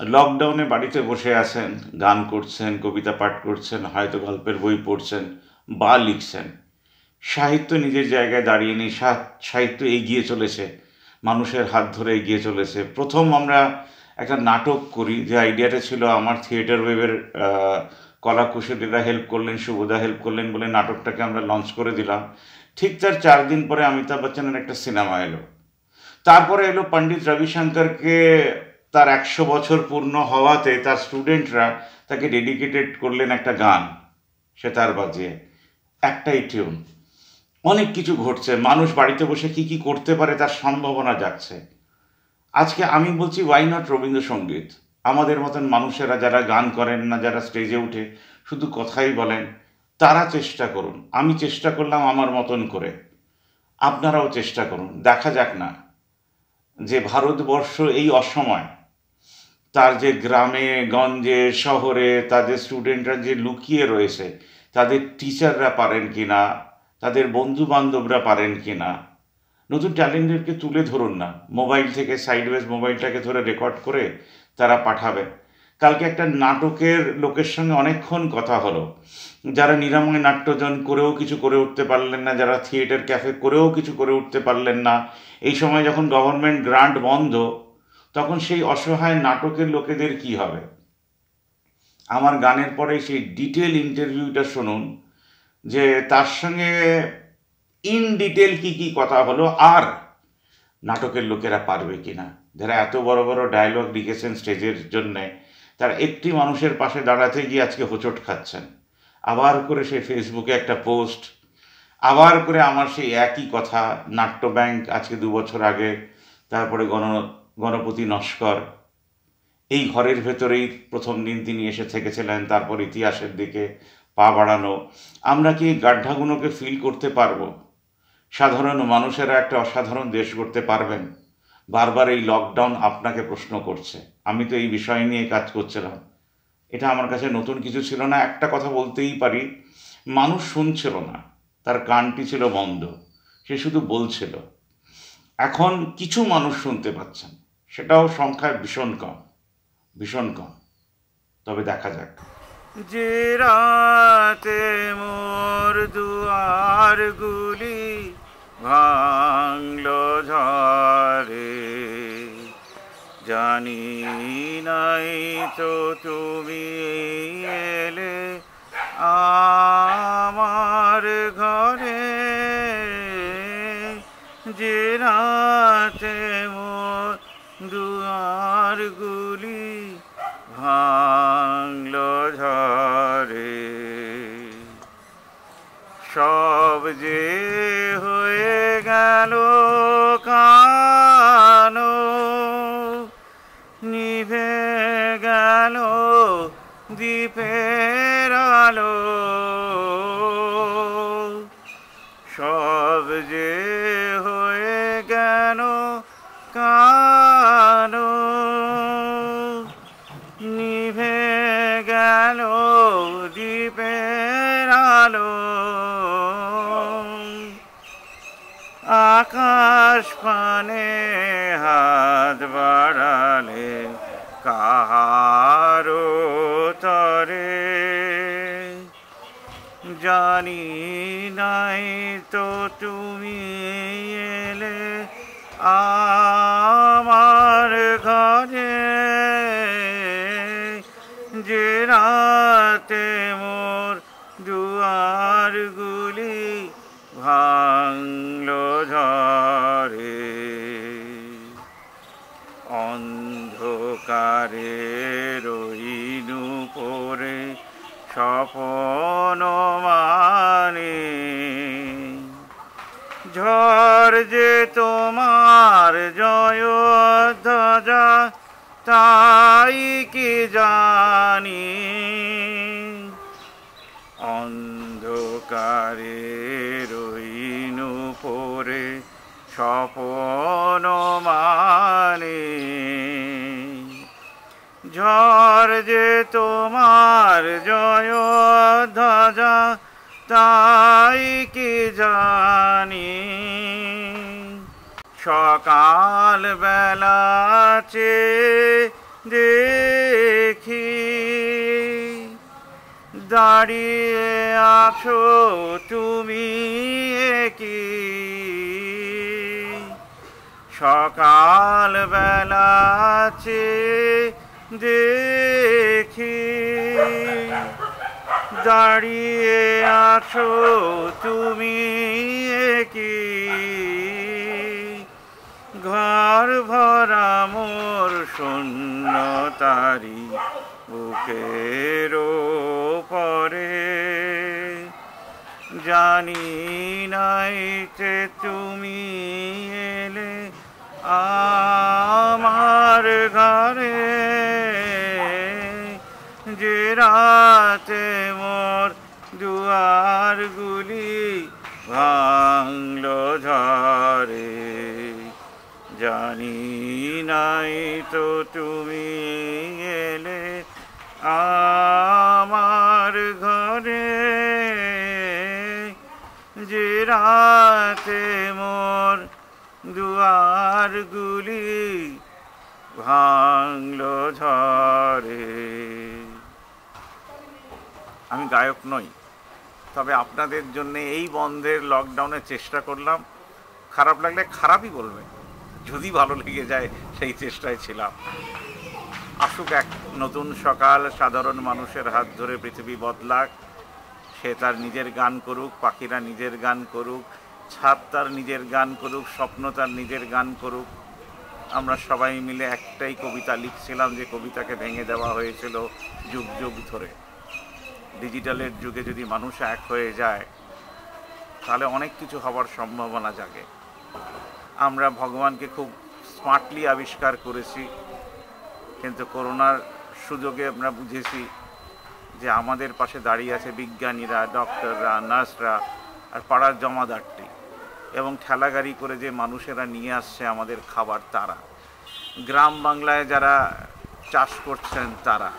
লকডাউনে বাড়িতে বসে আছেন, গান করছেন, কবিতা পাঠ করছেন, হয়তো গল্পের বই পড়ছেন বা লিখছেন। সাহিত্য নিজের জায়গায় দাঁড়িয়ে নেই সাহিত্য এগিয়ে চলেছে, মানুষের হাত ধরে এগিয়ে চলেছে। প্রথম আমরা একটা নাটক করি, যে আইডিয়াটা ছিল আমার থিয়েটার ওয়েবের কলা কুশলীরা হেল্প করলেন শুভদা হেল্প করলেন বলে নাটকটাকে আমরা লঞ্চ করে দিলাম। ঠিক তার চার দিন পরে অমিতাভ বচ্চনের একটা সিনেমা এলো। তারপরে এলো পণ্ডিত রবিশঙ্করকে তার একশো বছর পূর্ণ হওয়াতে তার স্টুডেন্টরা তাকে ডেডিকেটেড করলেন একটা গান। সে তার বাজিয়ে একটাই টিউন। অনেক কিছু ঘটছে। মানুষ বাড়িতে বসে কি কি করতে পারে তার সম্ভাবনা যাচ্ছে আজকে আমি বলছি ওয়াই নট রবীন্দ্রসঙ্গীত? আমাদের মতন মানুষেরা যারা গান করেন না, যারা স্টেজে উঠে শুধু কথাই বলেন, তারা চেষ্টা করুন। আমি চেষ্টা করলাম আমার মতন করে। আপনারাও চেষ্টা করুন। দেখা যাক না যে ভারতবর্ষ এই অসময় তার যে গ্রামে, গঞ্জে, শহরে তাদের স্টুডেন্টরা যে লুকিয়ে রয়েছে, তাদের টিচাররা পারেন কি না তাদের বন্ধু বান্ধবরা পারেন কি না নতুন ট্যালেন্টেরকে তুলে ধরুন না। মোবাইল থেকে সাইডওয়েজ মোবাইলটাকে ধরে রেকর্ড করে তারা পাঠাবে। কালকে একটা নাটকের লোকের সঙ্গে অনেকক্ষণ কথা হলো। যারা নিরাময় নাট্যজন, করেও কিছু করে উঠতে পারলেন না। যারা থিয়েটার ক্যাফে করেও কিছু করে উঠতে পারলেন না। এই সময় যখন গভর্নমেন্ট গ্রান্ট বন্ধ তখন সেই অসহায় নাটকের লোকেদের কি হবে? আমার গানের পরে সেই ডিটেল ইন্টারভিউটা শুনুন, যে তার সঙ্গে ইন ডিটেল কি কি কথা হলো আর নাটকের লোকেরা পারবে কি না যারা এত বড় বড় ডায়লগ লিখেছেন স্টেজের জন্যে, তার একটি মানুষের পাশে দাঁড়াতে গিয়ে আজকে হোঁচট খাচ্ছেন। আবার করে সেই ফেসবুকে একটা পোস্ট আবার করে আমার সেই একই কথা, নাট্য ব্যাংক আজকে দু বছর আগে, তারপরে গণ গণপতি নস্কর। এই ঘরের ভেতরেই প্রথম দিন তিনি এসে থেকেছিলেন, তারপর ইতিহাসের দিকে পা বাড়ানো। আমরা কি গাড্ডাগুলোকে ফিল করতে পারব? সাধারণ মানুষেরা একটা অসাধারণ দেশ করতে পারবেন? বারবার এই লকডাউন আপনাকে প্রশ্ন করছে। আমি তো এই বিষয় নিয়ে কাজ করছিলাম। এটা আমার কাছে নতুন কিছু ছিল না, একটা কথা বলতেই পারি, মানুষ শুনছিল না। তার কানটি ছিল বন্ধ, সে শুধু বলছিল। এখন কিছু মানুষ শুনতে পাচ্ছেন। সেটাও সংখ্যায় ভীষণ কম ভীষণ কম। তবে দেখা যাক। যে রাতে মোর দুয়ার গুলি ভাঙল ঝরে জানি নাই তো তুমি এলে আমার ঘরে। যে রাতে দুয়ার গুলি ভাঙল ঝরে সব যে হয়ে গেল কানো নিভে গেল দ্বীপের আলো। পানে হাত বাড়ালে কাহারো তরে? জানি নাই তো তুমি এলে আমার ঘরে যে রাতে মোর দুয়ারগুলি ভাঙল ঝরে অন্ধকারে রইনু পরে স্বপন মানে। ঝড় যে তোমার জয় ধ্বজা, তাই কি জানি? অন্ধকারে করে স্বপন মানে ঝড় যে তোমার জয় ধ্বজা, তাই কি জানি? সকাল বেলাচে দেখি, দাঁড়িয়ে আছো তুমি কি সকাল বেলাছে দেখি। দাঁড়িয়ে আছো তুমি কি ঘর ভরা মোর শূন্য তারি বুকের পরে জানি নাইতে তুমি আমার ঘরে যে রাতে মোর দুয়ারগুলি ভাঙলো ঝরে জানি নাই তো তুমি এলে আমার ঘরে যে রাতে মোর দুয়ারগুলি ভাঙলো ঝরে আমি গায়ক নই, তবে আপনাদের জন্য এই বন্ধের লকডাউনের চেষ্টা করলাম। খারাপ লাগলে খারাপই বলবে, যদি ভালো লেগে যায় সেই চেষ্টায় ছিলাম। আসুক এক নতুন সকাল, সাধারণ মানুষের হাত ধরে পৃথিবী বদলাক। সে তার নিজের গান করুক, পাখিরা নিজের গান করুক। ছাদ তার নিজের গান করুক, স্বপ্ন তার নিজের গান করুক। আমরা সবাই মিলে একটাই কবিতা লিখছিলাম যে কবিতাকে ভেঙে দেওয়া হয়েছিল যুগ যুগ ধরে। ডিজিটালের যুগে যদি মানুষ এক হয়ে যায়, তাহলে অনেক কিছু হওয়ার সম্ভাবনা জাগে। আমরা ভগবানকে খুব স্মার্টলি আবিষ্কার করেছি, কিন্তু করোনার সুযোগে আমরা বুঝেছি যে আমাদের পাশে দাঁড়িয়ে আছে বিজ্ঞানীরা ডক্টররা নার্সরা, আর পাড়ার জমাদারটি। এবং ঠেলাগাড়ি করে যে মানুষেরা নিয়ে আসছে আমাদের খাবার তারা। গ্রাম বাংলায় যারা চাষ করছেন তারা।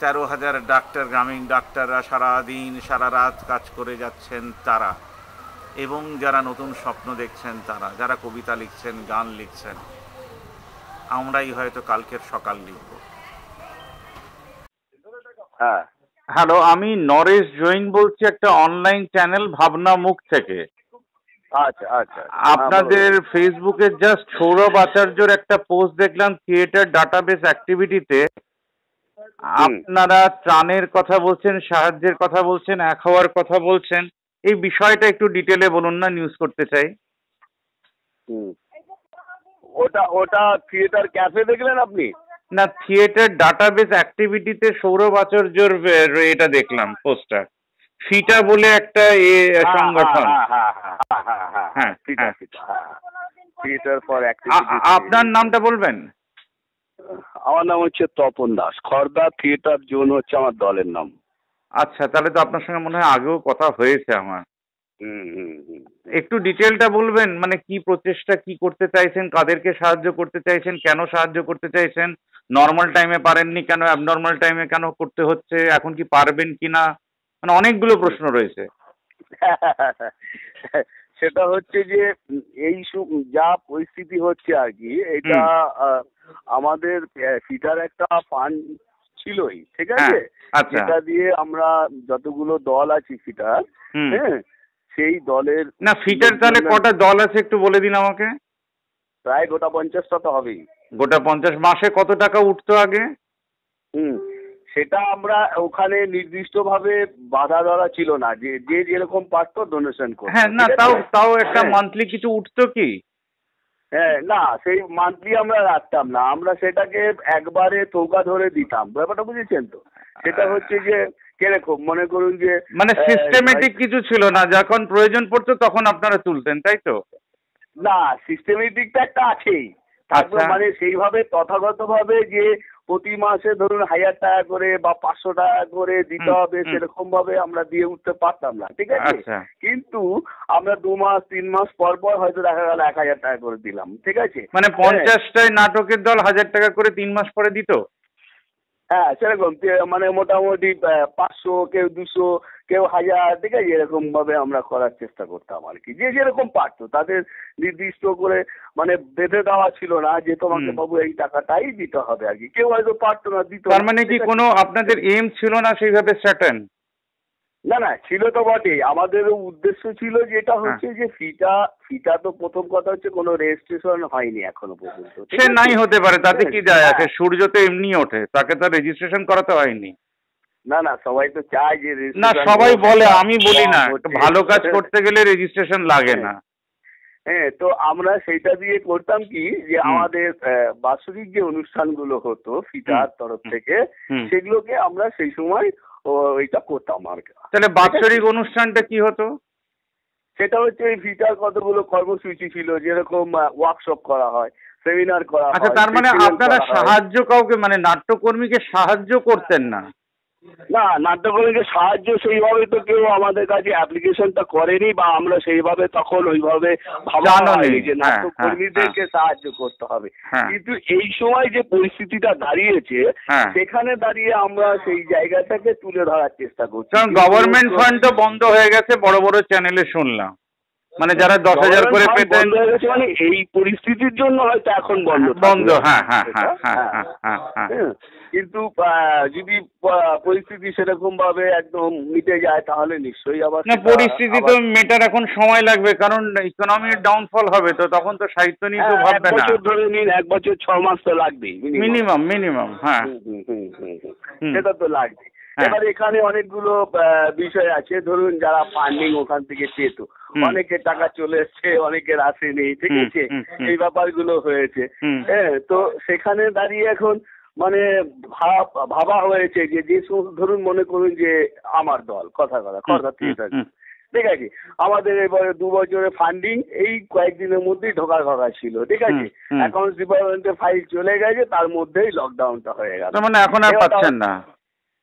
তেরো হাজার ডাক্তার গ্রামীণ ডাক্তাররা সারা দিন সারা রাত কাজ করে যাচ্ছেন তারা। এবং যারা নতুন স্বপ্ন দেখছেন তারা যারা কবিতা লিখছেন গান লিখছেন। আমরাই হয়তো কালকের সকাল লিখব। হ্যাঁ। হ্যালো আমি নরেশ জৈন বলছি একটা অনলাইন চ্যানেল ভাবনা মুখ থেকে। আচ্ছা আচ্ছা আপনাদের ফেসবুকে জাস্ট সৌরভ আচার্যর একটা পোস্ট দেখলাম থিয়েটার ডাটাবেস অ্যাক্টিভিটিতে আপনারা ত্রাণের কথা বলছেন সাহায্যের কথা বলছেন এক হওয়ার কথা বলছেন। এই বিষয়টা একটু ডিটেলে বলুন না নিউজ করতে চাই। ওটা ওটা থিয়েটার ক্যাফে দেখলেন আপনি? না থিয়েটার ডাটাবেস অ্যাক্টিভিটিতে সৌরভ আচার্যর এটা দেখলাম পোস্টার ফিটা বলে একটা এ সংগঠন। হ্যাঁ ফর আপনার নামটা বলবেন? আমার নাম হচ্ছে তপন দাস। খর্দা থিয়েটার জোন হচ্ছে আমার দলের নাম। আচ্ছা তাহলে তো আপনার সঙ্গে মনে হয় আগেও কথা হয়েছে আমার। একটু ডিটেলটা বলবেন মানে কি প্রচেষ্টা কি করতে চাইছেন কাদেরকে সাহায্য করতে চাইছেন কেন সাহায্য করতে চাইছেন? নর্মাল টাইমে পারেননি কেন অ্যাবনর্মাল টাইমে কেন করতে হচ্ছে? এখন কি পারবেন কি না মানে অনেকগুলো প্রশ্ন রয়েছে। সেটা হচ্ছে যে এই যা পরিস্থিতি হচ্ছে আর কি এটা আমাদের ফিটার একটা ফান্ড ছিলই ঠিক আছে? হ্যাঁ, আচ্ছা দিয়ে আমরা যতগুলো দল আছি ফিটার হ্যাঁ সেই দলের না ফিটার তাহলে কটা দল আছে একটু বলে দিন আমাকে? প্রায় গোটা পঞ্চাশটা তো হবেই। গোটা পঞ্চাশ মাসে কত টাকা উঠতো আগে? হুম সেটা আমরা ওখানে নির্দিষ্টভাবে বাধা ধরা ছিল না। যে যে যেরকম পারতো ডোনেশন করতো। হ্যাঁ না তাও তাও একটা হ্যাঁ। মান্থলি কিছু উঠতো কি? হ্যাঁ না সেই মান্থলি আমরা রাখতাম না। আমরা সেটাকে একবারে চৌকা ধরে দিতাম। ব্যাপারটা বুঝেছেন তো? সেটা হচ্ছে যে কীরকম? মনে করুন যে মানে সিস্টেমেটিক কিছু ছিল না। যখন প্রয়োজন পড়তো তখন আপনারা তুলতেন তাই তো? না সিস্টেমেটিকটা একটা আছেই। তারপর আচ্ছা। মানে সেইভাবে তথাগতভাবে যে প্রতি মাসে ধরুন হাজার টাকা করে বা পাঁচশো টাকা করে দিতে হবে সেরকম ভাবে আমরা দিয়ে উঠতে পারতাম না ঠিক আছে? আচ্ছা। কিন্তু আমরা দু মাস তিন মাস পর পর হয়তো দেখা গেল এক হাজার টাকা করে দিলাম ঠিক আছে? মানে পঞ্চাশটায় নাটকের দল হাজার টাকা করে তিন মাস পরে দিত? হ্যাঁ সেরকম। মানে মোটামুটি পাঁচশো কেউ দুশো কেউ হাজার ঠিক আছে? এরকম ভাবে আমরা করার চেষ্টা করতাম আর কি। যে যেরকম পারতো। তাদের নির্দিষ্ট করে মানে বেঁধে দেওয়া ছিল না যে তোমাকে বাবু এই টাকাটাই দিতে হবে আর কি। কেউ হয়তো পারতো না দিত তার মানে কি কোনো আপনাদের এম ছিল না সেইভাবে স্যাটার্ন না না ছিল তো বটেই। আমাদের উদ্দেশ্য ছিল যেটা হ্যাঁ। হচ্ছে যে ফিটা ফিটা তো প্রথম কথা হচ্ছে কোনো রেজিস্ট্রেশন হয়নি এখনও পর্যন্ত সে নাই হতে পারে তাতে কি যায় আছে? হ্যাঁ। সূর্য তো এমনি ওঠে তাকে তো রেজিস্ট্রেশন করাতে হয়নি। না না সবাই তো চায় যে না সবাই বলে আমি বলি না হচ্ছে। ভালো কাজ করতে গেলে রেজিস্ট্রেশন লাগে না। হ্যাঁ। তো আমরা সেইটা দিয়ে করতাম কি যে আমাদের বাৎসরিক যে অনুষ্ঠানগুলো হতো ফিটার তরফ থেকে সেগুলোকে আমরা সেই সময় ওইটা করতাম আর। তাহলে বাৎসরিক অনুষ্ঠানটা কি হতো? সেটা হচ্ছে এই ফিটার কতগুলো কর্মসূচি ছিল যেরকম ওয়ার্কশপ করা হয় সেমিনার করা আচ্ছা তার মানে আপনারা সাহায্য কাউকে মানে নাট্যকর্মীকে সাহায্য করতেন না? না নাট্যকর্মীকে সাহায্য সেইভাবে তো কেউ আমাদের কাছে অ্যাপ্লিকেশনটা করেনি বা আমরা সেইভাবে তখন ওইভাবে ভাবা হয়নি যে হ্যাঁ, নাট্যকর্মীদেরকে সাহায্য করতে হবে হ্যাঁ। কিন্তু এই সময় যে পরিস্থিতিটা দাঁড়িয়েছে হ্যাঁ। সেখানে দাঁড়িয়ে আমরা সেই জায়গাটাকে তুলে ধরার চেষ্টা করছি কারণ গভর্নমেন্ট ফান্ড তো বন্ধ হয়ে গেছে বড় বড় চ্যানেলে শুনলাম মানে যারা দশ হাজার করে পেতেন হয়ে মানে এই পরিস্থিতির জন্য হয়তো এখন বন্ধ বন্ধ। হ্যাঁ হ্যাঁ হ্যাঁ হ্যাঁ হ্যাঁ। হ্যাঁ হ্যাঁ হ্যাঁ হ্যাঁ, কিন্তু যদি পরিস্থিতি সেরকম ভাবে একদম মিটে যায় তাহলে নিশ্চয়ই আবার না পরিস্থিতি তো মেটার এখন সময় লাগবে কারণ ইকোনমির ডাউনফল হবে তো তখন তো সাহিত্য নিয়ে তো হ্যাঁ, ভাববে না। বছর ধরে নিন এক বছর ছ মাস তো লাগবেই মিনিমাম মিনিমাম হ্যাঁ। সেটা তো লাগবে হ্যাঁ। এবার এখানে অনেকগুলো বিষয় আছে ধরুন যারা ফান্ডিং ওখান থেকে পেত। অনেকের টাকা চলে এসছে অনেকের আসেনি ঠিক আছে। এই ব্যাপারগুলো হয়েছে। হ্যাঁ তো সেখানে দাঁড়িয়ে এখন মানে ভাবা হয়েছে যে যে সমস্ত ধরুন মনে করুন যে আমার দল কথা কথা কথা ঠিক আছে। ঠিক আছে? আমাদের এবারে দু বছরের ফান্ডিং এই কয়েকদিনের মধ্যেই ঢোকা ঢোকা ছিল ঠিক আছে। অ্যাকাউন্টস ডিপার্টমেন্টে ফাইল চলে গেছে তার মধ্যেই লকডাউনটা হয়ে গেল। মানে এখন আর পাচ্ছেন না।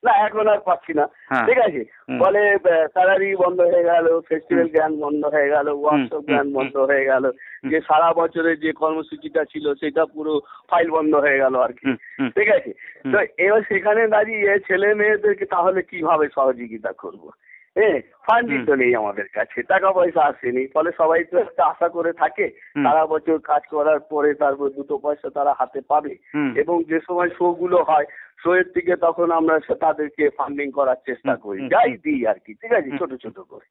না এখন আর পাচ্ছি না। হ্যাঁ। ঠিক আছে? বলে স্যালারি বন্ধ হয়ে গেল ফেস্টিভ্যাল। জ্ঞান বন্ধ হয়ে গেল ওয়ার্কশপ জ্ঞান বন্ধ হয়ে গেল। যে সারা বছরের যে কর্মসূচিটা ছিল সেটা পুরো ফাইল বন্ধ হয়ে গেল আর কি। ঠিক আছে? তো এবার সেখানে দাঁড়িয়ে ছেলে মেয়েদেরকে তাহলে কীভাবে সহযোগিতা করব? হ্যাঁ ফান্ডিং তো নেই আমাদের কাছে টাকা পয়সা আসেনি ফলে সবাই তো একটা আশা করে থাকে সারা বছর কাজ করার পরে তারপর দুটো পয়সা তারা হাতে পাবে। এবং যে সময় শো গুলো হয় শো এর থেকে তখন আমরা তাদেরকে ফান্ডিং করার চেষ্টা করি যাই দিই আর কি ঠিক আছে? ছোট ছোট করে।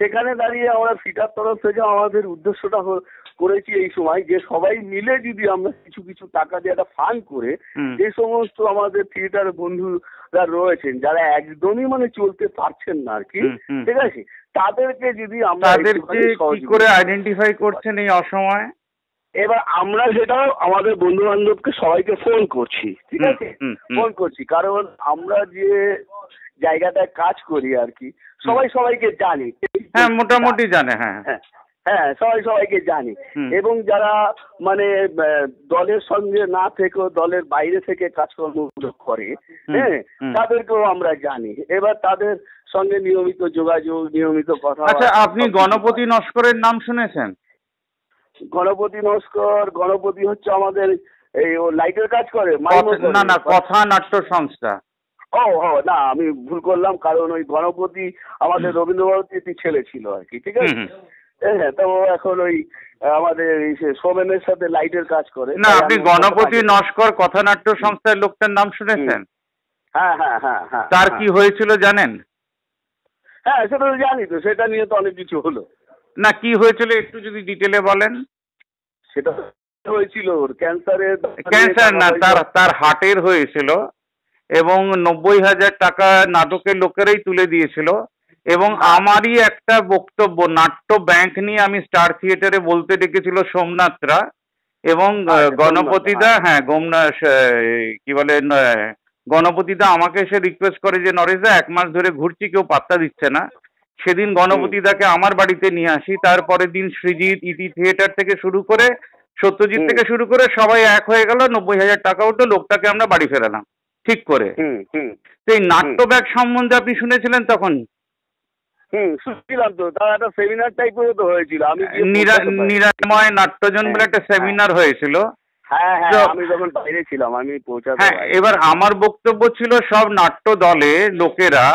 সেখানে দাঁড়িয়ে আমরা ফিটার তরফ থেকে আমাদের উদ্দেশ্যটা করেছি এই সময় যে সবাই মিলে যদি আমরা কিছু কিছু টাকা দিয়ে একটা ফান্ড করে যে সমস্ত আমাদের থিয়েটার বন্ধুরা রয়েছেন যারা একদমই মানে চলতে পারছেন না আর কি। ঠিক আছে? তাদেরকে যদি আমরা তাদেরকে কি করে আইডেন্টিফাই করছেন এই অসময়ে? এবার আমরা সেটাও আমাদের বন্ধু বান্ধবকে সবাইকে ফোন করছি ঠিক আছে। ফোন করছি। কারণ আমরা যে জায়গাটায় কাজ করি আর কি সবাই সবাইকে জানে। হ্যাঁ মোটামুটি জানে হ্যাঁ। হ্যাঁ হ্যাঁ সবাই সবাইকে জানে। এবং যারা মানে দলের সঙ্গে না থেকেও দলের বাইরে থেকে কাজকর্মগুলো করে হ্যাঁ তাদেরকেও আমরা জানি। এবার তাদের সঙ্গে নিয়মিত যোগাযোগ নিয়মিত কথা আচ্ছা আপনি গণপতি নস্করের নাম শুনেছেন? গণপতি নস্কর গণপতি হচ্ছে আমাদের এই ও লাইটের কাজ করে। না না কথা নাট্য সংস্থা। ও ও না আমি ভুল করলাম কারণ ওই গণপতি আমাদের রবীন্দ্রভারতীর ছেলে ছিল আর কি ঠিক আছে? হুম, হ্যাঁ তো এখন ওই আমাদের সোমেনের সাথে লাইটের কাজ করে না আপনি গণপতি নস্কর কথা নাট্য সংস্থার লোকটার নাম শুনেছেন? হ্যাঁ হ্যাঁ হ্যাঁ হ্যাঁ তার হ্যাঁ। কি হয়েছিল জানেন? হ্যাঁ সেটা তো জানি তো সেটা নিয়ে তো অনেক কিছু হলো। না কি হয়েছিল একটু যদি ডিটেলে বলেন? সেটা হয়েছিল ওর ক্যান্সারের ক্যান্সার না তার তার হার্টের হয়েছিল। এবং নব্বই হাজার টাকা নাটকের লোকেরাই তুলে দিয়েছিল। এবং আমারই একটা বক্তব্য নাট্য ব্যাংক নিয়ে আমি স্টার থিয়েটারে বলতে ডেকেছিল সোমনাথরা। এবং আচ্ছা, গণপতিদা হ্যাঁ গোমনা কি বলে গণপতিদা আমাকে এসে রিকোয়েস্ট করে যে নরেশদা এক মাস ধরে ঘুরছি কেউ পাত্তা দিচ্ছে না। সেদিন গণপতিদাকে আমার বাড়িতে নিয়ে আসি। তারপরের দিন সৃজিৎ ইতি থিয়েটার থেকে শুরু করে সত্যজিৎ থেকে শুরু করে সবাই এক হয়ে গেল। নব্বই হাজার টাকা উঠল লোকটাকে আমরা বাড়ি ফেরালাম। ঠিক করে। হুম হুম। নাট্য ব্যাগ সম্বন্ধে আপনি শুনেছিলেন তখন হুম শুনছিলাম তো। তার একটা সেমিনার টাইপের তো হয়েছিল। আমি। নিরাময় নাট্যজন বলে একটা সেমিনার হয়েছিল। হ্যাঁ হ্যাঁ আমি যখন বাইরে ছিলাম আমি পৌঁছাতে হ্যাঁ এবার আমার বক্তব্য ছিল সব নাট্য দলে লোকেরা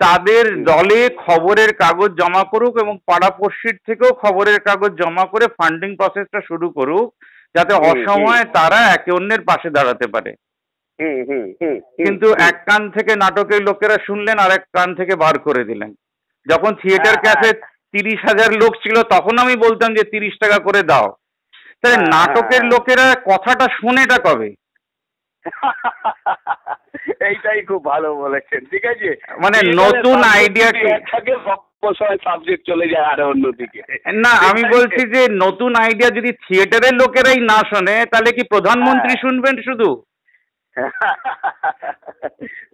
তাদের দলে খবরের কাগজ জমা করুক এবং পাড়াপড়শির থেকেও খবরের কাগজ জমা করে ফান্ডিং প্রসেসটা শুরু করুক যাতে। অসময়ে তারা একে অন্যের পাশে দাঁড়াতে পারে। কিন্তু এক কান থেকে নাটকের লোকেরা শুনলেন আর এক কান থেকে বার করে দিলেন। যখন থিয়েটার হ্যাঁ, ক্যাফে হ্যাঁ। তিরিশ হাজার লোক ছিল তখন আমি বলতাম যে তিরিশ টাকা করে দাও। তাহলে হ্যাঁ, নাটকের। লোকেরা কথাটা শোনেটা কবে? এইটাই খুব ভালো বলেছেন ঠিক আছে? মানে নতুন সময় সাবজেক্ট চলে যায় আরও অন্যদিকে। না আমি বলছি যে নতুন আইডিয়া যদি থিয়েটারের লোকেরাই না শোনে তাহলে কি প্রধানমন্ত্রী। শুনবেন শুধু?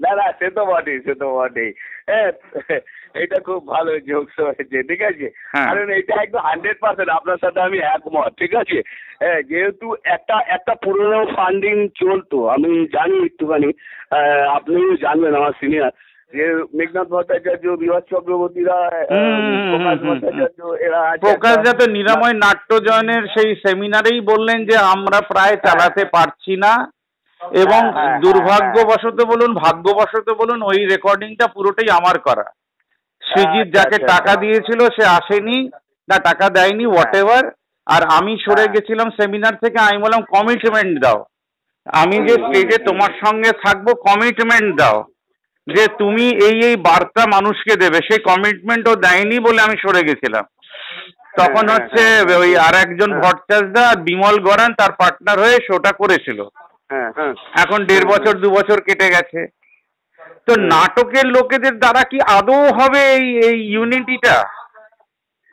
না না সে তো বটেই সে তো বটেই হ্যাঁ, এটা খুব ভালো জোকস হয়েছে ঠিক আছে হ্যাঁ। কারণ এটা একদম হান্ড্রেড পার্সেন্ট আপনার সাথে আমি একমত ঠিক আছে হ্যাঁ, যেহেতু একটা একটা পুরোনো ফান্ডিং চলতো আমি জানি একটুখানি আপনিও জানবেন আমার সিনিয়র যে মেঘনাথ ভট্টাচার্য বিভাস চক্রবর্তীরা প্রকাশ। ভট্টাচার্য এরা প্রকাশ যাতে নিরাময় নাট্য জয়নের সেই সেমিনারেই বললেন যে আমরা প্রায় চালাতে পারছি না এবং হ্যাঁ, হ্যাঁ, দুর্ভাগ্যবশত বলুন ভাগ্যবশত বলুন ওই রেকর্ডিংটা পুরোটাই আমার করা। সৃজিত আচ্ছা, যাকে আচ্ছা, টাকা আচ্ছা। দিয়েছিল সে আসেনি না টাকা দেয়নি হোয়াট এভার আর আমি সরে হ্যাঁ। গেছিলাম সেমিনার থেকে আমি বললাম কমিটমেন্ট দাও। আমি যে স্টেজে তোমার সঙ্গে থাকব কমিটমেন্ট দাও। যে তুমি এই এই বার্তা মানুষকে দেবে সেই কমিটমেন্টও দেয়নি বলে আমি সরে গেছিলাম। তখন হ্যাঁ, হচ্ছে হ্যাঁ, ওই আর একজন হ্যাঁ। ভট্টাচার্যদা আর বিমল গরান তার পার্টনার হয়ে শোটা করেছিল। হ্যাঁ হ্যাঁ এখন দেড় বছর দু বছর কেটে গেছে। তো নাটকের লোকেদের দ্বারা কি আদৌ হবে এই এই ইউনিটিটা?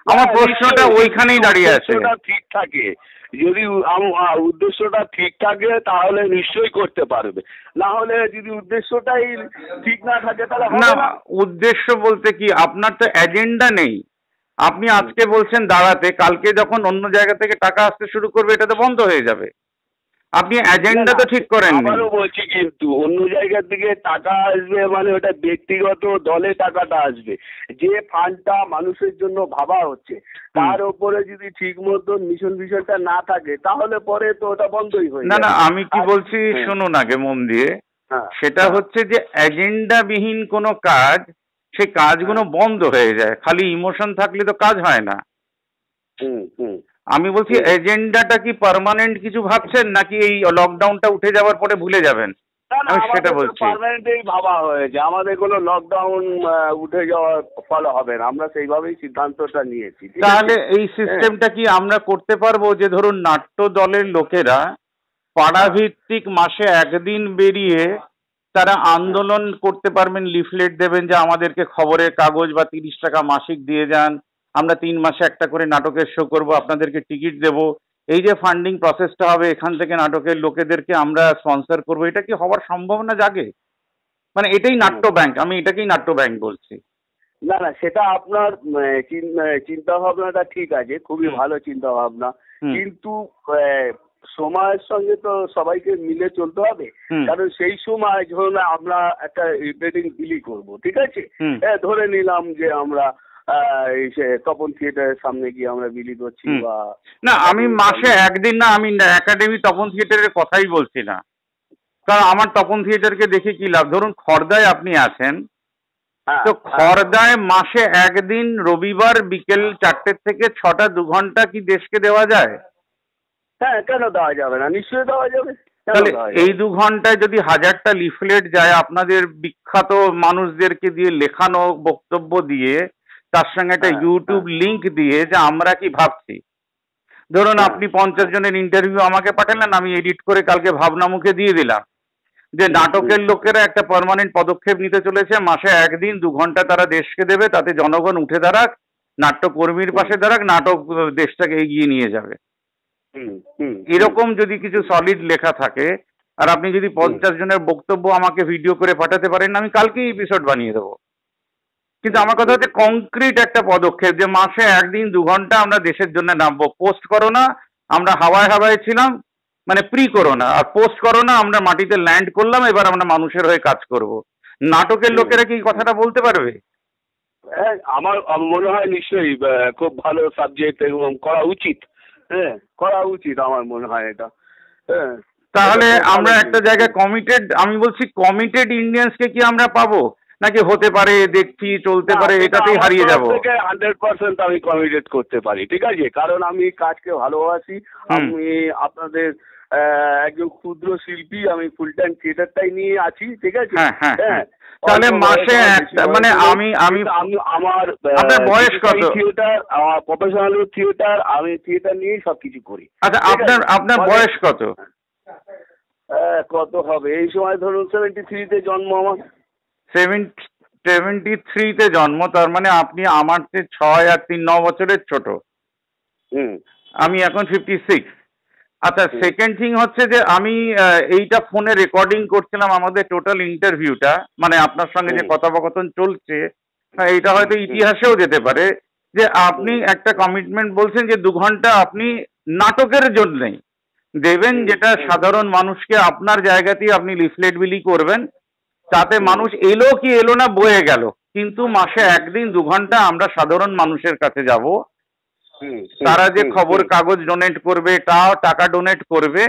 আমার হ্যাঁ, প্রশ্নটা ওইখানেই দাঁড়িয়ে আছে। ঠিক থাকে। যদি উদ্দেশ্যটা ঠিক থাকে তাহলে নিশ্চয়ই করতে পারবে। না হলে যদি উদ্দেশ্যটাই ঠিক না থাকে তাহলে না উদ্দেশ্য বলতে কি আপনার তো এজেন্ডা নেই। আপনি আজকে বলছেন দাঁড়াতে কালকে যখন অন্য জায়গা থেকে টাকা আসতে শুরু করবে এটা তো বন্ধ হয়ে যাবে। আপনি এজেন্ডা তো ঠিক করেননি। আবারও বলছি কিন্তু অন্য জায়গার থেকে টাকা আসবে মানে ওটা ব্যক্তিগত দলে টাকাটা আসবে। যে ফান্ডটা মানুষের জন্য ভাবা হচ্ছে তার উপরে যদি ঠিক মতন মিশন ভিশনটা না থাকে তাহলে পরে তো ওটা বন্ধই হয়ে না না আমি কি বলছি হ্যাঁ, শুনুন আগে মন দিয়ে। হ্যাঁ, সেটা হচ্ছে যে এজেন্ডা বিহীন কোনো কাজ সে কাজগুলো বন্ধ হয়ে যায়। খালি ইমোশন থাকলে তো কাজ হয় না। হুম হুম। আমি বলছি এজেন্ডাটা কি পার্মানেন্ট কিছু ভাবছেন নাকি এই লকডাউনটা উঠে যাওয়ার পরে ভুলে যাবেন? আমি সেটা বলছি। পার্মানেন্টই ভাবা হয়েছে। আমাদের কোনো লকডাউন উঠে যাওয়ার ফলে হবে না। আমরা সেইভাবেই সিদ্ধান্তটা নিয়েছি তাহলে এই সিস্টেমটা কি আমরা করতে পারব যে ধরুন নাট্য দলের লোকেরা পাড়াভিত্তিক মাসে একদিন বেরিয়ে তারা আন্দোলন করতে পারবেন লিফলেট দেবেন যে আমাদেরকে খবরের কাগজ বা তিরিশ টাকা মাসিক দিয়ে যান আমরা তিন মাসে একটা করে নাটকের শো করব আপনাদেরকে টিকিট দেব। এই যে ফান্ডিং প্রসেসটা হবে এখান থেকে নাটকের লোকেদেরকে আমরা স্পন্সর করব এটা কি হওয়ার সম্ভাবনা জাগে? মানে এটাই নাট্য ব্যাংক আমি এটাকেই নাট্য ব্যাংক বলছি। না না সেটা আপনার চিন্তা ভাবনাটা ঠিক আছে খুবই ভালো চিন্তা ভাবনা কিন্তু সময়ের সঙ্গে তো সবাইকে মিলে চলতে হবে। কারণ সেই সময় ধরুন আমরা একটা রিপেটিং বিলি করব ঠিক আছে। ধরে নিলাম যে আমরা তপন থিয়েটারের সামনে গিয়ে আমরা বিলি করছি। বা না আমি মাসে একদিন না আমি একাডেমি তপন থিয়েটারের কথাই বলছি না। কারণ আমার তপন থিয়েটারকে দেখে কি লাভ? ধরুন খর্দায় আপনি আছেন হ্যাঁ, তো হ্যাঁ। খর্দায় মাসে একদিন রবিবার বিকেল চারটে থেকে ছটা দু ঘণ্টা কি দেশকে দেওয়া যায়? হ্যাঁ কেন দেওয়া যাবে না? নিশ্চয়ই দেওয়া যাবে। তাহলে এই দু ঘন্টায় যদি হাজারটা লিফলেট যায় আপনাদের বিখ্যাত মানুষদেরকে দিয়ে লেখানো বক্তব্য দিয়ে তার সঙ্গে একটা হ্যাঁ, ইউটিউব লিঙ্ক দিয়ে যে আমরা কি ভাবছি। ধরুন হ্যাঁ, আপনি পঞ্চাশ জনের ইন্টারভিউ আমাকে পাঠালেন আমি এডিট করে কালকে ভাবনা মুখে দিয়ে দিলাম। যে নাটকের লোকেরা একটা পারমানেন্ট পদক্ষেপ নিতে চলেছে মাসে একদিন দু ঘণ্টা তারা দেশকে দেবে তাতে জনগণ উঠে দাঁড়াক নাট্যকর্মীর পাশে দাঁড়াক নাটক দেশটাকে এগিয়ে নিয়ে যাবে। এরকম যদি কিছু সলিড লেখা থাকে আর আপনি যদি পঞ্চাশ জনের বক্তব্য আমাকে ভিডিও করে পাঠাতে পারেন আমি কালকেই এপিসোড বানিয়ে দেবো। কিন্তু আমার কথা হচ্ছে কংক্রিট একটা পদক্ষেপ যে মাসে একদিন দু ঘণ্টা আমরা দেশের জন্য নামবো। পোস্ট করোনা আমরা হাওয়ায় হাওয়ায় ছিলাম মানে প্রি করোনা। আর পোস্ট করোনা আমরা মাটিতে ল্যান্ড করলাম এবার আমরা মানুষের হয়ে কাজ করব। নাটকের লোকেরা কি কথাটা বলতে পারবে? হ্যাঁ, আমার আমার মনে হয় নিশ্চয়ই খুব ভালো সাবজেক্ট এবং করা উচিত। হ্যাঁ করা উচিত আমার মনে হয় এটা। হ্যাঁ। তাহলে আমরা একটা জায়গায় কমিটেড আমি বলছি কমিটেড ইন্ডিয়ান্সকে কি আমরা পাবো? নাকি হতে পারে দেখছি চলতে পারে এটাতেই হারিয়ে যাব। হান্ড্রেড পার্সেন্ট আমি কমিটেড করতে পারি ঠিক আছে? কারণ আমি কাজকে ভালোবাসি আমি আপনাদের একজন ক্ষুদ্র শিল্পী আমি ফুল টাইম থিয়েটারটাই নিয়ে আছি ঠিক আছে? হ্যাঁ, হ্যাঁ, হ্যাঁ। তাহলে মাসে একটা- মানে আমি- আমি- আমি আমার আপনার বয়স কত? থিয়েটার আমার প্রফেশনাল থিয়েটার আমি থিয়েটার নিয়েই সবকিছু করি আচ্ছা আপনার আপনার বয়স কত? কত হবে? এই সময় ধরুন সেভেন্টি থ্রিতে জন্ম আমার। সেভেন্টি থ্রিতে জন্ম তার মানে আপনি আমার চেয়ে ছয় আর তিন ন বছরের ছোট। হুম। আমি এখন ফিফটি সিক্স আচ্ছা। সেকেন্ড থিং হচ্ছে যে আমি এইটা ফোনে রেকর্ডিং করছিলাম আমাদের টোটাল ইন্টারভিউটা মানে আপনার সঙ্গে যে কথোপকথন চলছে আহ, এটা হয়তো ইতিহাসেও যেতে পারে যে আপনি একটা কমিটমেন্ট বলছেন যে দু ঘণ্টা আপনি নাটকের জন্যই। দেবেন যেটা সাধারণ মানুষকে আপনার জায়গাতেই আপনি লিফলেট বিলি করবেন তাতে মানুষ এলো কি এলো না বয়ে গেল। কিন্তু মাসে একদিন দু ঘণ্টা আমরা সাধারণ মানুষের কাছে যাব। তারা যে খবর কাগজ ডোনেট করবে তাও টাকা ডোনেট করবে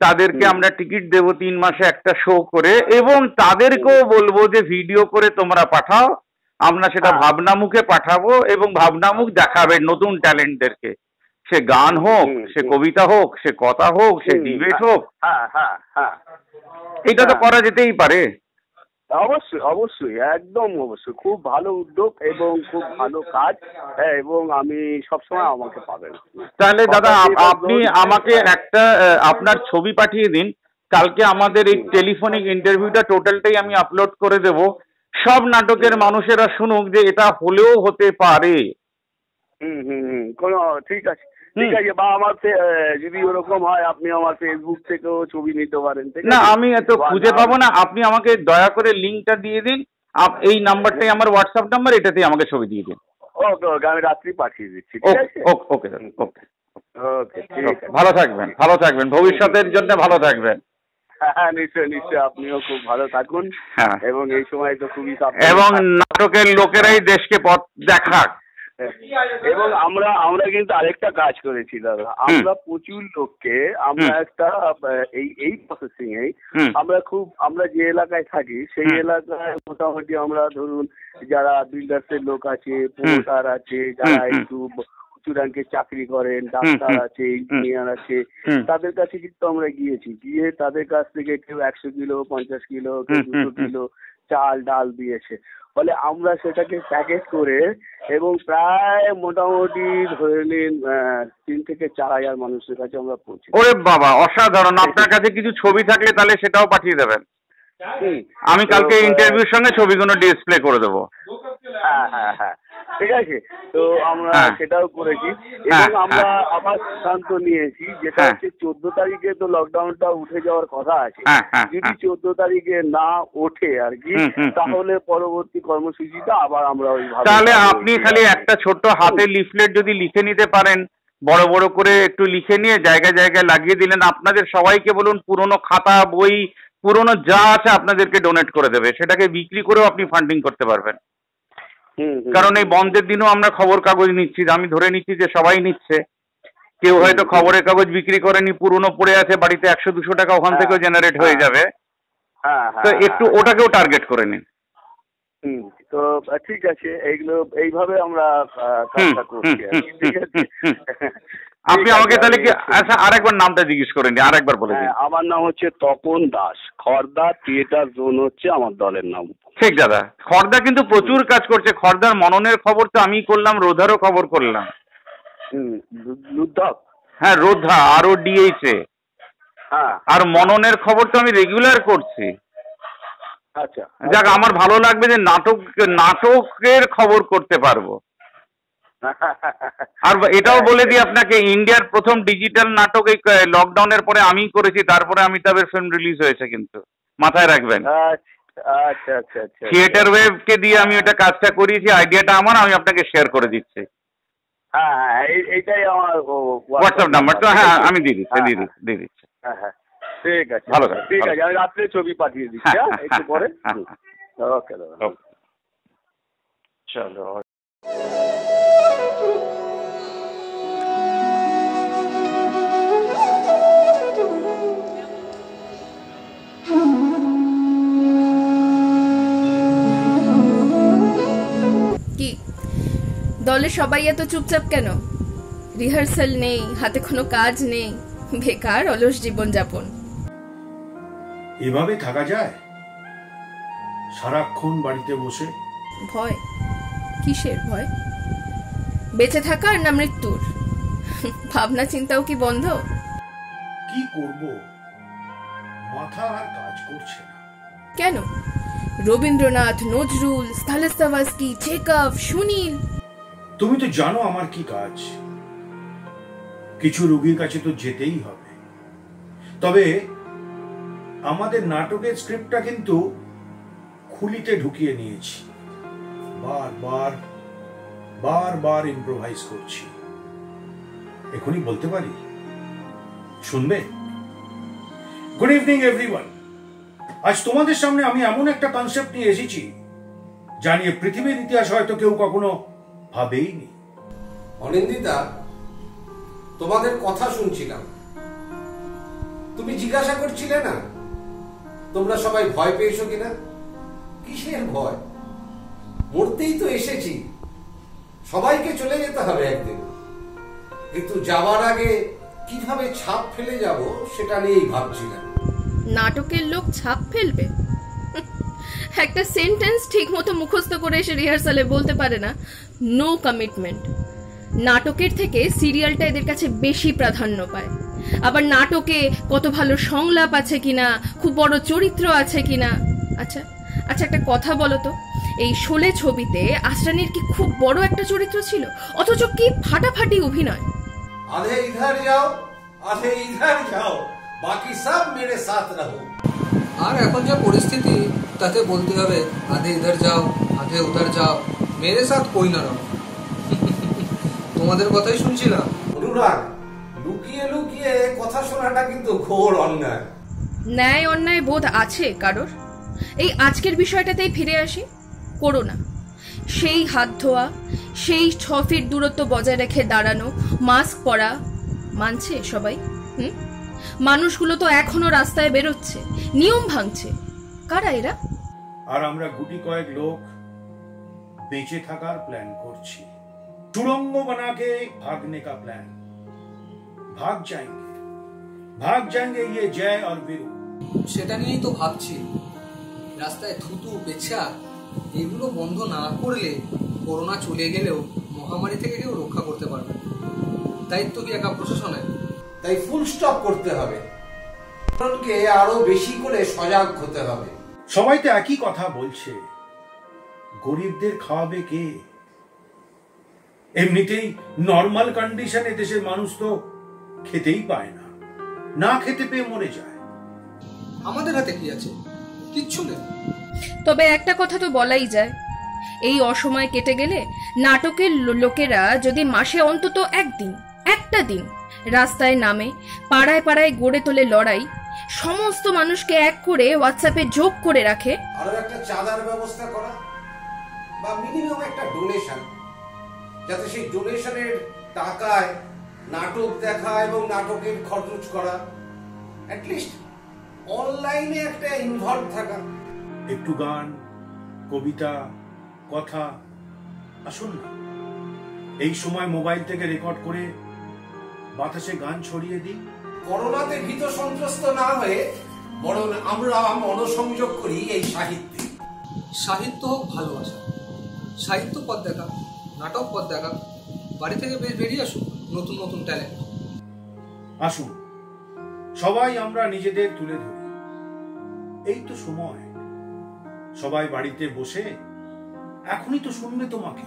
তাদেরকে আমরা টিকিট দেব তিন মাসে একটা শো করে এবং তাদেরকেও বলব যে ভিডিও করে তোমরা পাঠাও আমরা সেটা হ্যাঁ। ভাবনামুখে পাঠাবো এবং ভাবনামুখ দেখাবে নতুন ট্যালেন্টদেরকে সে গান হোক সে কবিতা হোক সে কথা হোক সে ডিবেট হ্যাঁ, হোক হ্যাঁ। এটা তো। করা যেতেই পারে। অবশ্যই অবশ্যই একদম অবশ্যই। খুব ভালো উদ্যোগ এবং খুব ভালো কাজ হ্যাঁ এবং আমি সবসময় আমাকে পাবেন। তাহলে দাদা আপনি আমাকে। একটা আপনার ছবি পাঠিয়ে দিন। কালকে আমাদের এই। টেলিফোনিক ইন্টারভিউটা টোটালটাই আমি আপলোড করে দেব। সব নাটকের মানুষেরা শুনুক যে এটা হলেও হতে পারে। হুম হুম হুম কোনো ঠিক আছে। ঠিক। আছে বা আমার যদি ওরকম হয় আপনি আমার ফেসবুক থেকেও ছবি নিতে পারেন না আমি এত খুঁজে পাবো না। আপনি আমাকে দয়া করে লিঙ্কটা দিয়ে দিন। আপ- এই নাম্বারটাই আমার হোয়াটসঅ্যাপ নাম্বার এটাতেই আমাকে ছবি দিয়ে দিন। ওকে ওকে আমি রাত্রি পাঠিয়ে দিচ্ছি ঠিক ওকে আছে? ওকে ওকে ওকে। ওকে ঠিক আছে। ভালো থাকবেন ভালো থাকবেন। ভবিষ্যতের জন্য ভালো থাকবেন। হ্যাঁ নিশ্চয় নিশ্চয় আপনিও খুব ভালো থাকুন। হ্যাঁ। এবং এই সময় তো খুবই এবং নাটকের লোকেরাই দেশকে পথ দেখাক। এবং আমরা আমরা কিন্তু আরেকটা কাজ করেছি দাদা। আমরা প্রচুর লোককে আমরা একটা এই এই প্রসেসিং এ আমরা খুব আমরা যে এলাকায় থাকি সেই। এলাকায় মোটামুটি আমরা ধরুন যারা বিল্ডার্সের লোক আছে প্রমোটার আছে যারা। একটু উঁচু র্যাঙ্কের চাকরি করেন ডাক্তার আছে ইঞ্জিনিয়ার আছে তাদের কাছে কিন্তু আমরা গিয়েছি। গিয়ে তাদের কাছ থেকে কেউ একশো কিলো পঞ্চাশ কিলো কেউ দুশো কিলো চাল ডাল দিয়েছে। ফলে আমরা সেটাকে প্যাকেজ করে এবং প্রায় মোটামুটি ধরে নিন তিন থেকে চার হাজার মানুষের কাছে আমরা পৌঁছে ওরে বাবা অসাধারণ। আপনার কাছে কিছু ছবি থাকলে তাহলে সেটাও পাঠিয়ে দেবেন। আমি কালকে ইন্টারভিউর সঙ্গে ছবিগুলো ডিসপ্লে করে দেবো। হ্যাঁ হ্যাঁ হ্যাঁ। ঠিক আছে তো আমরা হ্যাঁ। সেটাও করেছি হ্যাঁ, এবং আমরা হ্যাঁ। আবার সিদ্ধান্ত নিয়েছি যেটা। হচ্ছে চোদ্দ তারিখে তো লকডাউনটা উঠে যাওয়ার কথা আছে যদি। চোদ্দ তারিখে না ওঠে আর কি। তাহলে পরবর্তী কর্মসূচিটা আবার আমরা ওইভাবে তাহলে আপনি খালি একটা ছোট্ট হাতে লিফলেট যদি লিখে নিতে পারেন বড় বড় করে একটু লিখে নিয়ে জায়গায় জায়গায় লাগিয়ে দিলেন আপনাদের সবাইকে বলুন পুরনো খাতা বই পুরনো যা আছে আপনাদেরকে ডোনেট করে দেবে সেটাকে বিক্রি করেও আপনি ফান্ডিং করতে পারবেন। কারণ এই বন্ধের দিনও আমরা খবর কাগজ নিচ্ছি আমি ধরে নিচ্ছি যে সবাই নিচ্ছে। কেউ হয়তো খবরের কাগজ বিক্রি করেনি পুরনো পড়ে আছে বাড়িতে একশো দুশো টাকা ওখান হ্যাঁ, থেকেও জেনারেট হয়ে হ্যাঁ। যাবে। হ্যাঁ তো একটু। ওটাকেও টার্গেট করে নিন। তো ঠিক আছে এইগুলো এইভাবে আমরা কাজটা করছি আপনি আমাকে তাহলে কি আচ্ছা আরেকবার নামটা জিজ্ঞেস করে নিন আরেকবার বলে দিন। আমার নাম হচ্ছে তপন দাস খর্দা থিয়েটার জোন হচ্ছে আমার দলের নাম। ঠিক দাদা। খর্দা কিন্তু প্রচুর কাজ করছে। খর্দার মননের খবর তো আমি করলাম রোধারও খবর করলাম। হ্যাঁ রোধা আরও ডিএইচে হ্যাঁ। আর মননের খবর তো আমি রেগুলার করছি। আচ্ছা। যাক আমার ভালো লাগবে যে নাটক নাটকের খবর করতে পারব। আর এটাও বলে দিই আপনাকে ইন্ডিয়ার প্রথম ডিজিটাল নাটক এই লকডাউনের পরে আমি করেছি তারপরে অমিতাভের ফিল্ম রিলিজ হয়েছে কিন্তু। মাথায় রাখবেন। আচ্ছা আচ্ছা আচ্ছা আচ্ছা। থিয়েটার ওয়েবকে দিয়ে আমি ওটা কাজটা করিয়েছি আইডিয়াটা আমার আমি আপনাকে শেয়ার করে দিচ্ছি। হ্যাঁ হ্যাঁ এই- এইটাই আমার হোয়াটসঅ্যাপ নাম্বার তো হ্যাঁ আমি দিয়ে দিচ্ছি হ্যাঁ, দিয়ে দিচ্ছি দিয়ে দিচ্ছি। হ্যাঁ হ্যাঁ ঠিক আছে ভালো ঠিক আছে আমি রাত্রে ছবি পাঠিয়ে দিচ্ছি হ্যাঁ, হ্যাঁ একটু পরে। হ্যাঁ, ওকে দাদা। ওকে। চলো। দলে সবাই এত চুপচাপ কেন? রিহার্সাল নেই হাতে কোনো কাজ নেই বেকার অলস জীবনযাপন। এভাবে থাকা যায়? সারাক্ষণ বাড়িতে বসে? ভয়? কিসের ভয়? বেঁচে থাকার না মৃত্যুর? ভাবনা চিন্তাও কি বন্ধ? কি করব? মাথা আর কাজ করছে না। কেন? রবীন্দ্রনাথ নজরুল স্থালেস্তাভাস্কি চেকভ সুনীল তুমি তো জানো আমার কি কাজ। কিছু রুগীর কাছে তো যেতেই হবে। তবে আমাদের নাটকের স্ক্রিপ্টটা কিন্তু খুলিতে ঢুকিয়ে নিয়েছি। বারবার বারবার ইম্প্রোভাইজ করছি। এখনই বলতে পারি? শুনবে? গুড ইভিনিং এভরিওয়ান আজ তোমাদের সামনে আমি এমন একটা কনসেপ্ট নিয়ে এসেছি, যা নিয়ে পৃথিবীর ইতিহাস হয়তো কেউ কখনো ভাবেইনি। অনিন্দিতা তোমাদের কথা শুনছিলাম। তুমি জিজ্ঞাসা করছিলে না তোমরা সবাই ভয় পেয়েছ কিনা? কিসের ভয়? মরতেই তো এসেছি। সবাইকে চলে যেতে হবে একদিন। কিন্তু যাওয়ার আগে কীভাবে ছাপ ফেলে যাব সেটা নিয়েই ভাবছিলাম। নাটকের লোক ছাপ ফেলবে? একটা সেন্টেন্স ঠিক মতো মুখস্থ করে এসে রিহার্সালে বলতে পারে না। নো কমিটমেন্ট নাটকের থেকে সিরিয়ালটা এদের কাছে বেশি প্রাধান্য পায়। আবার নাটকে কত ভালো সংলাপ আছে কিনা খুব বড় চরিত্র আছে কিনা। আচ্ছা আচ্ছা একটা কথা বলো তো। এই শোলে ছবিতে আশ্রানির কি খুব বড় একটা চরিত্র ছিল? অথচ কি ফাটাফাটি অভিনয়? আধে ইধার যাও আধে ইধার যাও বাকি সব মেরে সাথ রহো আর এখন যা পরিস্থিতি তাতে বলতে হবে আধে ইধার যাও আধে উধার যাও। মেরে সাথ কই না রहो তোমাদের কথাই শুনছিলাম। অনুরাগ লুকিয়ে লুকিয়ে কথা শোনাটা কিন্তু ঘোর অন্যায়। ন্যায় অন্যায় বোধ আছে কারোর? এই আজকের বিষয়টাতেই ফিরে আসি। করোনা সেই হাত ধোয়া সেই ছ ফিট দূরত্ব বজায় রেখে দাঁড়ানো মাস্ক পরা মানছে সবাই? হুম? মানুষগুলো তো এখনও রাস্তায় বেরোচ্ছে নিয়ম ভাঙছে। কারা এরা আর আমরা গুটি কয়েক লোক বেঁচে থাকার প্ল্যান করছি সুরঙ্গ বানাকে ভাগনে का प्लान भाग जाएंगे भाग जाएंगे ये जय और वीरू সেটা নিয়েই তো ভাবছি রাস্তায় থুতু পেছা এগুলো বন্ধ না করলে করোনা চলে গেলেও মহামারী থেকে কেউ রক্ষা করতে পারবে না। দায়িত্ব কি একা প্রশাসনের তাই ফুল স্টপ করতে হবে জনগণকে আরো বেশি করে সজাগ হতে হবে সবাই তো একই কথা বলছে। গরিবদের খাওয়াবে কে? এমনিতেই নর্মাল কন্ডিশনে দেশের মানুষ তো খেতেই পায় না। না খেতে পেয়ে মরে যায়। আমাদের হাতে কি আছে? কিচ্ছু নেই। তবে একটা কথা তো বলাই যায়। এই অসময় কেটে গেলে নাটকের লোকেরা যদি মাসে অন্তত একদিন একটা দিন রাস্তায় নামে পাড়ায় পাড়ায় গড়ে তোলে লড়াই সমস্ত মানুষকে এক করে হোয়াটসঅ্যাপে যোগ করে রাখে। আরও একটা চাঁদার ব্যবস্থা করা বা মিনিমাম একটা ডোনেশন যাতে সেই ডোনেশনের টাকায় নাটক দেখা এবং নাটকের খরচ করা। অ্যাটলিস্ট অনলাইনে একটা ইনভলভ থাকা। একটু গান কবিতা কথা আসুন না। এই সময় মোবাইল থেকে রেকর্ড করে বাতাসে গান ছড়িয়ে দিই। করোনাতে ভীত সন্ত্রস্ত না হয়ে বরং আমরা মনোসংযোগ করি এই সাহিত্যে। সাহিত্য হোক ভালোবাসা সাহিত্য পথ দেখা নাটক পথ দেখা বাড়ি থেকে বেশ বেরিয়ে আসুক নতুন নতুন ট্যালেন্ট আসুন সবাই আমরা নিজেদের তুলে ধরি। এই তো সময়। সবাই বাড়িতে বসে এখনই তো শুনবে তোমাকে।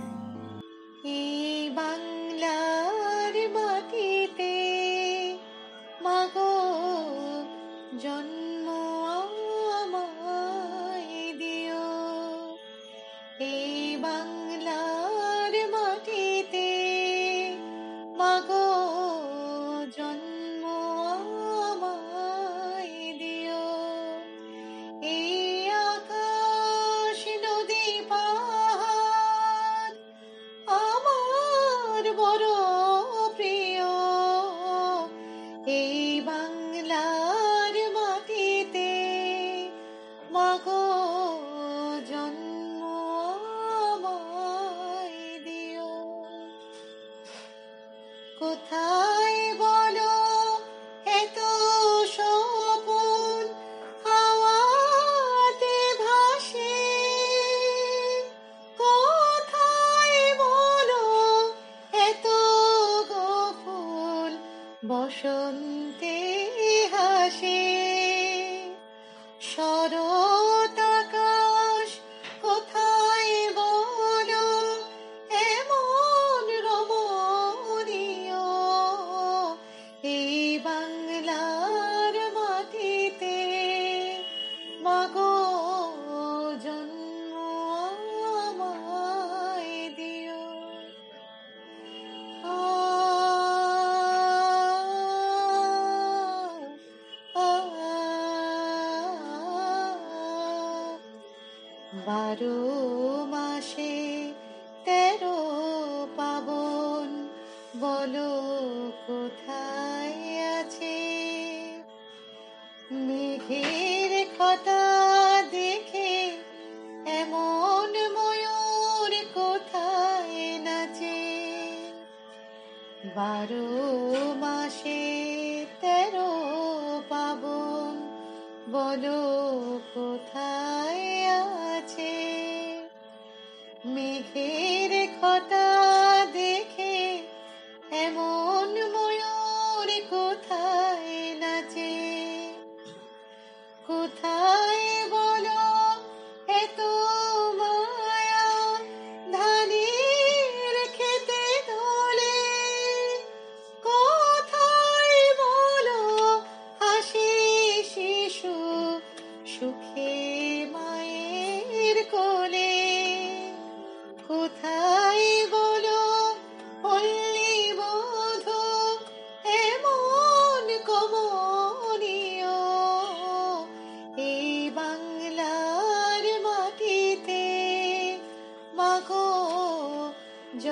এই বাংলার বারো মাসে তেরো পাবন বলো কোথায়?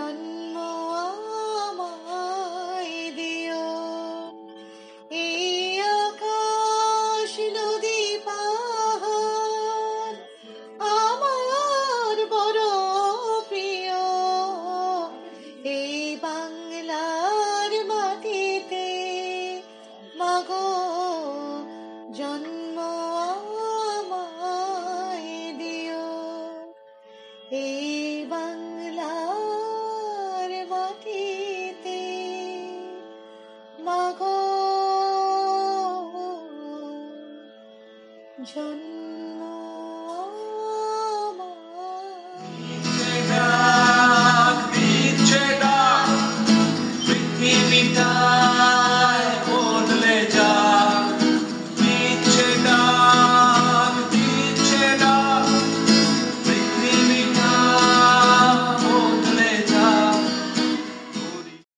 জন্ম